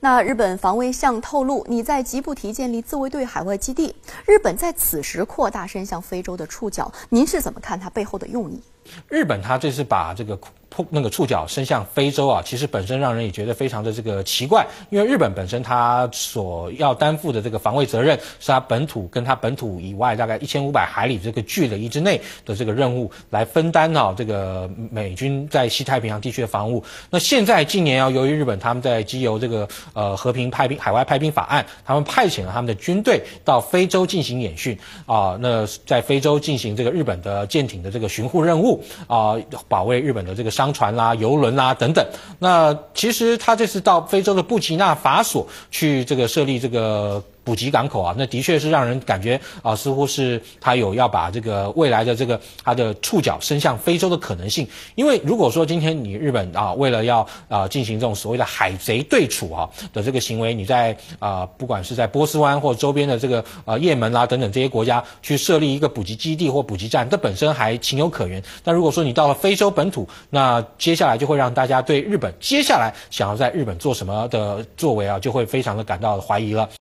那日本防卫相透露，你在吉布提建立自卫队海外基地，日本在此时扩大伸向非洲的触角，您是怎么看它背后的用意？日本它这是把这个。那个触角伸向非洲啊，其实本身让人也觉得非常的这个奇怪，因为日本本身它所要担负的这个防卫责任，是它本土跟它本土以外大概一千五百海里这个距离之内的这个任务来分担啊，这个美军在西太平洋地区的防务。那现在近年啊，由于日本他们在基由这个呃和平派兵海外派兵法案，他们派遣了他们的军队到非洲进行演训啊，那在非洲进行这个日本的舰艇的这个巡护任务啊，保卫日本的这个商。船啦、游轮啦等等，那其实他这次到非洲的布吉纳法索去这个设立这个。补给港口啊，那的确是让人感觉啊，似乎是他有要把这个未来的这个他的触角伸向非洲的可能性。因为如果说今天你日本啊，为了要啊进行这种所谓的海贼对处啊的这个行为，你在啊不管是在波斯湾或周边的这个啊也门啦等等这些国家去设立一个补给基地或补给站，这本身还情有可原。但如果说你到了非洲本土，那接下来就会让大家对日本接下来想要在日本做什么的作为啊，就会非常的感到怀疑了。